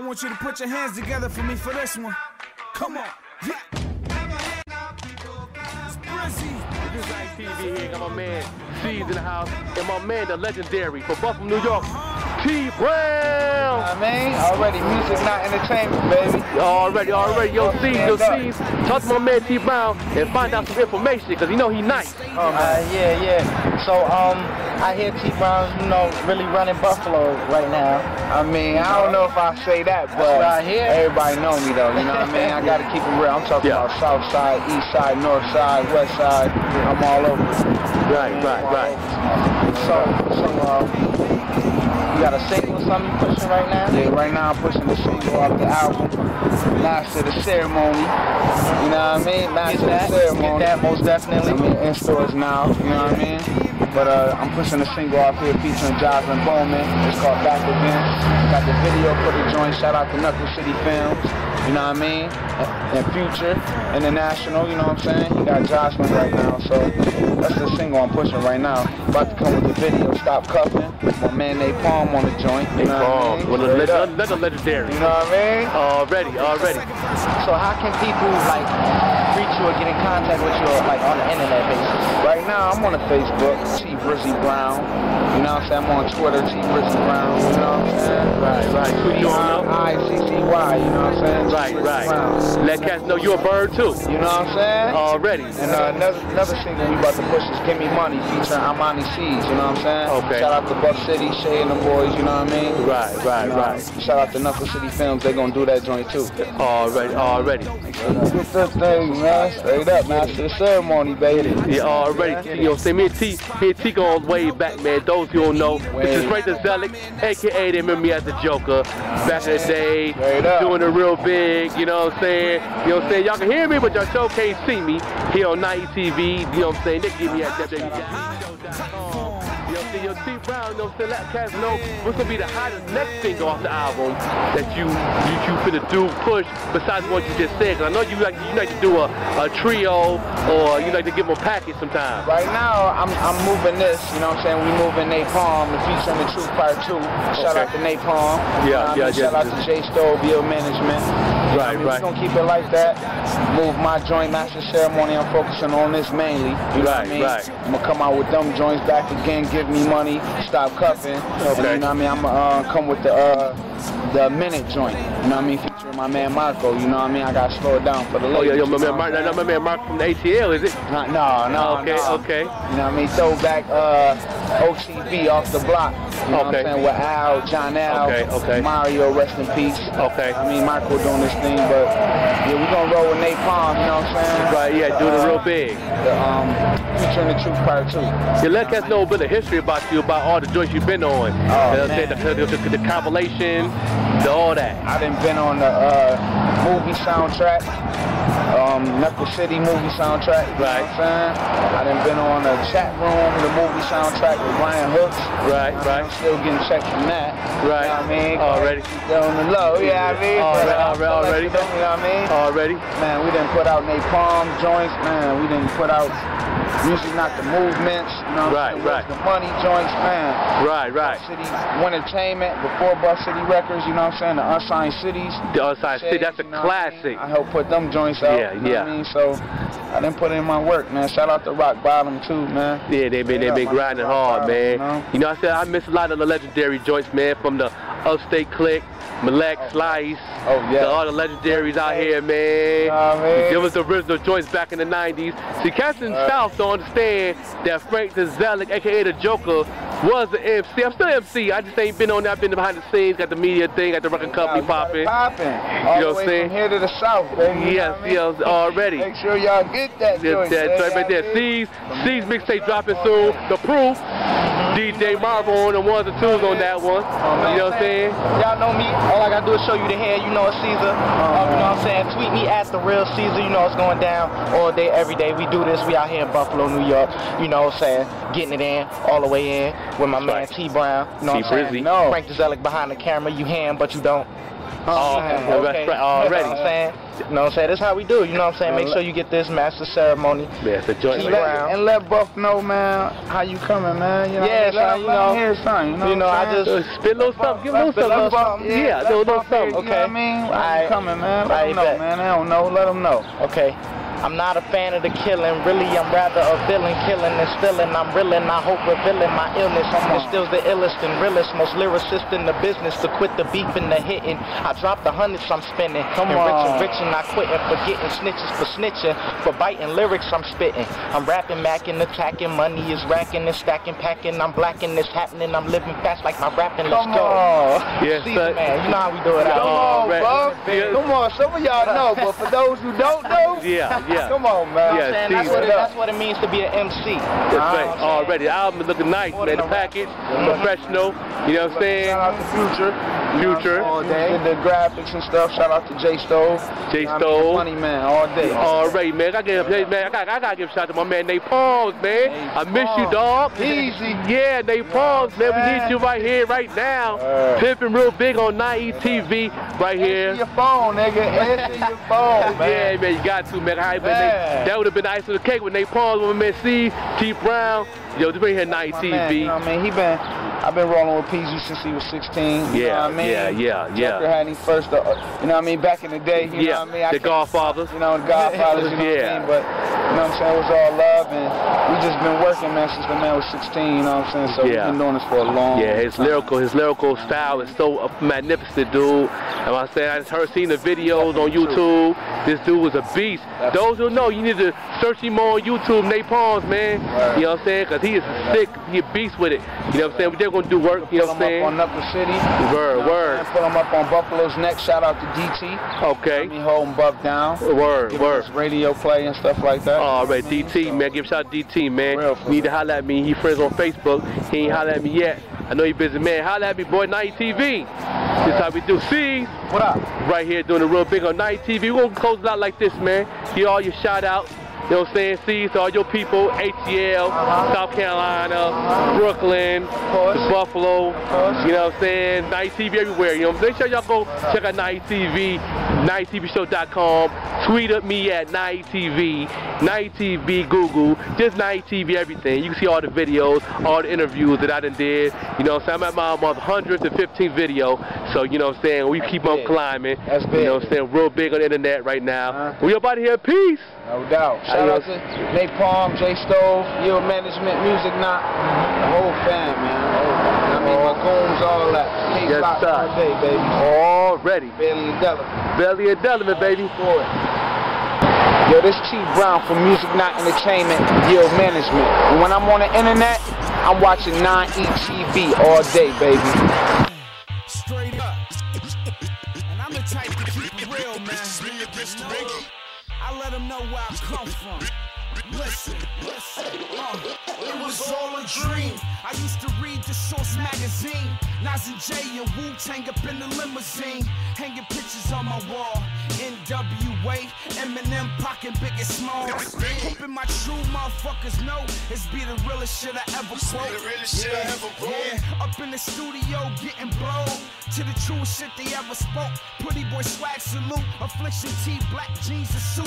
I want you to put your hands together for me for this one. Come on. Yeah. This is ITV here. Got my man C's in the house. And my man, the legendary from Buffalo, New York, T Brown. I mean, already music, not entertainment, baby. Already, already. Yo, C's, yo, C's. Talk to my man T Brown and find out some information because you know he nice. Uh, yeah, yeah. So, um, I hear T Brown's, you know, really running Buffalo right now. I mean, I don't know if I say that, but what I hear. everybody know me though. You know what I mean? I gotta keep it real. I'm talking Yeah. about South Side, East Side, North Side, West Side. I'm all over. Right, right, right. So, so, uh, you got a single or something you pushing right now? Yeah, right now I'm pushing the single off the album. Master the Ceremony. You know what I mean? Master Get that, the Ceremony. get that most definitely. I mean, in stores now, you know what I mean? But uh, I'm pushing a single off here featuring Jocelyn Bowman. It's called Back Again. Got the video for the joint. Shout out to Knuckle City Films. You know what I mean? And Future International, you know what I'm saying? He got Jocelyn right now, so that's the single I'm pushing right now. About to come with the video, Stop Cuffing. My man Nate Palm on the joint. You know what I mean? well, another, legendary. You know what I mean? Already, already. So how can people like reach you or get in contact with you like on the internet basis? Right now, I'm on the Facebook, T Brizzy Brown. You know what I'm saying? I'm on Twitter, T Brizzy Brown. You know what I'm saying? Right, right. Who you don't know? I C C Y. You know what I'm saying? Right, right. Let cats know you're a bird too. You know what I'm saying? Already. And uh, another, another single we about to push is Give Me Money featuring Amani Seeds, you know what I'm saying? Okay. Shout out to Buck City, Shay and the boys, you know what I mean? Right, right, And, uh, right. Shout out to Knuckle City Films, they gonna do that joint too. Already, already. Get this thing, man. Straight up, man. master the ceremony, baby. Yeah, already. You know, say me and T, me and T going way back, man. Those who don't know, this is Frank the Zelic, aka they remember me as the Joker. Back in the day, Straight up. doing it real big. You know what I'm saying? You know what I'm saying? Y'all can hear me, but y'all sure can't see me here on 9ETV. You know what I'm saying? They give me at www.show.com. You know what I'm saying? Brown, you know Let know what's gonna be the hottest next single off the album that you you, you finna do push besides what you just said. Cause I know you like you like to do a, a trio or you like to give them a package sometimes. Right now, I'm, I'm moving this, you know what I'm saying? We moving Napalm, the featuring the Truth Part 2. Shout Okay. out to Napalm. Yeah, um, what I yeah. Shout yeah. out to Jay J Stoville Management. You know I Right, mean? right. We're gonna keep it like that. Move my joint master ceremony. I'm focusing on this mainly. You know what I mean? right. I'm gonna come out with them joints back again, give me money, stop cuffing. And you know what I mean? I'm gonna uh, come with the uh, the minute joint. You know what I mean? Featuring my man Marco. You know what I mean? I gotta slow it down for the Oh ladies. yeah, yo, my man Mark, I'm no, my man Mark from the ATL, is it? saying? No, no, Okay, no. okay. You know what I mean? Throwback uh, OCB off the block. You know what Okay. I'm saying? With Al, John Al, Okay, okay. Mario, rest in peace. Okay. I mean, Marco doing this thing, but yeah, we gonna roll with Nate Palm, you know what I'm saying? Right, yeah, doing it real big. The, um, featuring the Truth Part 2. Yeah, let us know a bit of history about you, about all the joints you've been on. what I'm? The, the, the, the compilation, the, all that. I done been on the uh, movie soundtrack, um, Knuckle City movie soundtrack. You Right. Know what I'm saying? I done been on a chat room, the movie soundtrack with Ryan Hooks. Right, right. I'm still getting checks from that. Right. You know what I mean? Already. On the low, you know I mean? Already, But, already, already. You know what I mean? Already. Man, we didn't put out Napalm joints, man. We didn't put out music, not the movements. You know what Right, I'm saying? right. The money joints, man. Right, right. City Entertainment before Bus City Records, you know what I'm saying? The Unsigned Cities. The Outside City, that's a You know what I mean? classic. I helped put them joints out. Yeah, you know yeah. What I mean, so I didn't put in my work, man. Shout out to Rock Bottom too, man. Yeah, they've been they Yeah, been grinding hard, bottom, man. you know? You know, I said I miss a lot of the legendary joints, man, from the Upstate Click, Malek, Slice, Oh, yeah. all the legendaries out here, man. know what I mean? Was the original joints back in the 90s. See, cats in the Right. South don't understand that Frank the Zelic, aka the Joker, was the MC. I'm still MC. I just ain't been on there. I've been behind the scenes, got the media thing, got the record company popping. Popping. You know what I'm saying? here to the south, baby. You Yes, know I mean? yes, already. Make sure y'all get that That, joint. that joint right there. you know what I mean? C's, C's mixtape dropping soon. The proof. DJ Marvel on the ones and twos on that one. You know what I'm saying? Y'all know me. All I gotta do is show you the hair. You know it's Caesar. Um, you know what I'm saying? Tweet me at the real Caesar. You know it's going down all day, every day. We do this. We out here in Buffalo, New York. You know what I'm saying? Getting it in all the way in with my man. T Brown. You know T what I'm Brizzy. saying? No. Frank the behind the camera. You him, but you don't. Oh, Okay. that's right, already. You know what I'm saying? You know what I'm saying? That's how we do. You know what I'm saying? Make sure you get this master ceremony. Man, it's a joint. And Keep let, around. and let Buff know, man, how you coming, man. You know, Yeah, let, son, you know. hear something. You know, You know, what I I'm saying? just- Uh, Spit a little something, give a little Let something. Buff- Yeah, let a little Buff hear, something. You know what I mean? How you coming, man? Let Alright, them know, bet. man. They don't know. Let them know. Okay. I'm not a fan of the killing. Really, I'm rather a villain. Killing and stealing. I'm reeling. I hope revealing my illness. I'm still the illest and realest, most lyricist in the business. To quit the beef and the hitting. I drop the hundreds I'm spending. Come and rich on. and rich and I quitting. Forgetting snitches for snitching. For biting lyrics I'm spitting. I'm rapping, macking, attacking. Money is racking and stacking, packing. I'm blacking. It's happening. I'm living fast like my rapping. Let's Come go. on. Yes, Caesar, sir. man. You know how we do it out Come on, bro. Yeah. Come on. Some of y'all know, but for those who don't know, Yeah, yeah. come on, man. Yeah, saying? That's Caesar. what, it, that's what it means to be an MC. That's right. Ah, Already. The album is looking nice, man. The package, professional. You know what I'm saying? Shout out to Future. Future. All day. Did the graphics and stuff. Shout out to J Stove. J You know what I mean? Stove. Money man, all day. Already, man. I give, hey, man. I got, I got to give a shout out to my man Nate Palms, man. I miss you, dog. Easy. Yeah, Nate Palms, man. We need you right here, right now. Word. Pimping real big on 9ETV, right Answer here. your phone, nigga. Answer your phone, man. Yeah, man, you got to, man. All right, man. Man. Nate- that would have been the ice on the cake with Nate Palms, with my man C, T Brown. Yo, just bring here 9ETV. man, you know what I mean? He been, I've been rolling with PG since he was 16. You Yeah, know what I mean? yeah, yeah, yeah. Tucker had him first, uh, you know what I mean? Back in the day, you yeah, know what I mean? I the Godfathers. You know, the Godfathers, you know Yeah. what I mean? But, you know what I'm saying? It was all love, and we just been working, man, since the man was 16, you know what I'm saying? So Yeah. we've been doing this for a long Yeah, his time. lyrical, his lyrical style is so magnificent, dude. And I said, I just heard, seen the videos on YouTube. This dude was a beast. Those who know, you need to search him on YouTube, Nate Palms, man. Right. You know what I'm saying? Cause he is sick, he a beast with it. You know what I'm saying? They're gonna do work. You know what I'm saying him up on? Knuckle City. Word, You know word. Put him up on Buffalo's Neck. Shout out to DT. Okay. mean, holding Buff down. Word, Give word. radio play and stuff like that. All right, You know DT, mean? man. Give a shout out to DT, man. Real for Need to holler at me. He friends on Facebook. He ain't holler at me yet. I know you busy, man. Holler at me, boy. 9ETV. This how we do. See, What up? right here doing it real big on 9ETV. We're gonna close it out like this, man. Give all your shout outs. You know what I'm saying? See to all your people, ATL, South Carolina, Brooklyn, course. Buffalo. You know what I'm saying? 9ETV everywhere. You know, make sure y'all go check out Night TV, 9etvshow.com. Tweet at me at 9ETV, Night TV Google, just 9ETV everything. You can see all the videos, all the interviews that I done did. You know what I'm saying? I'm at my, my 115th video. So, you know what I'm saying? We keep on climbing. That's big. You know what. I'm saying? Real big on the internet right now. Uh-huh. We about to hear here. Peace. No doubt. Shout out to Nate Palm, J Stove, Yield Management, Music Not, the whole fam, man. The whole fam. I mean, my goons, all that. Case Yes, locked sir. all day, baby. Already. Bailey and Della. Belly and Delman, baby. Yo, this T Brown from Music Not Entertainment, Yield Management. And when I'm on the internet, I'm watching 9ETV all day, baby. Straight up. And I'm the type to keep it real, man. You know, I let them know where I come from. Listen, listen. Uh, it was all a dream. I used to read the Source magazine. Nas and Jay and Wu Tang up in the limousine. Hanging pictures on my wall. NWA, Eminem, Pocket, Big and Small. Hoping my true motherfuckers know it's be the realest shit I ever quote. Yeah, yeah. Up in the studio getting blown. To the truest shit they ever spoke. Pretty boy swag salute. Affliction T, black jeans and suit.